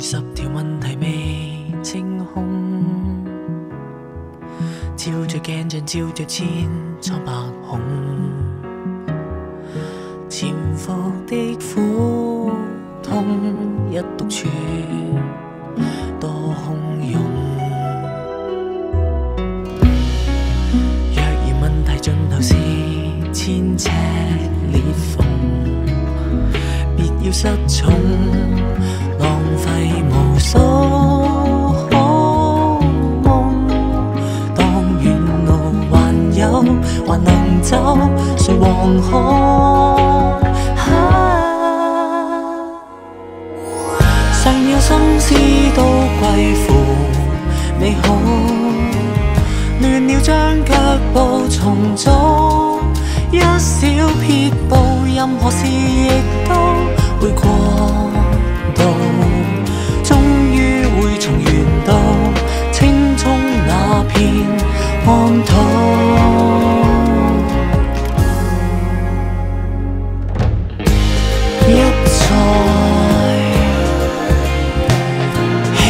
十條問題未清空，照着鏡像照着千瘡百孔，潛伏的苦痛一獨處，多洶湧。若然問題盡頭是千尺裂縫，別要失寵，浪费无数好梦。当远路还有，还能走，谁惶恐？常有心思都归附美好。乱了将脚步重组，一小撇步，任何事亦都会过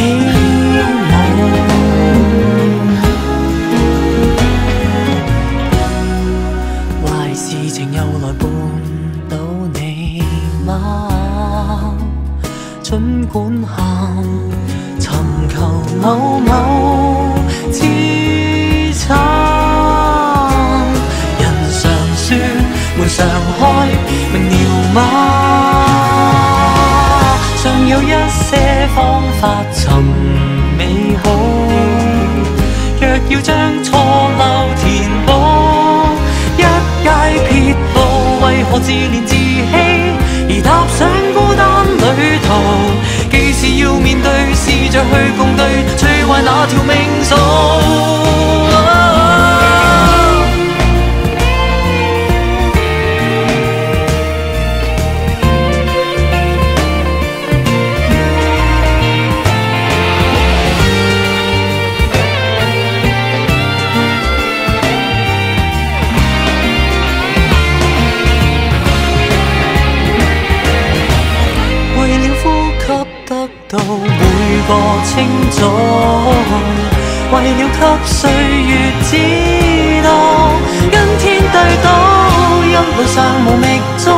起舞。坏事情又来伴到你吗？尽管喊，寻求某某 一些方法寻美好。若要将错漏填补，一街撇步，为何自怜自欺而踏上孤单旅途？既是要面对，试着去共对最坏那条命数。清楚，为了给岁月知道，跟天对赌，一路上无觅踪。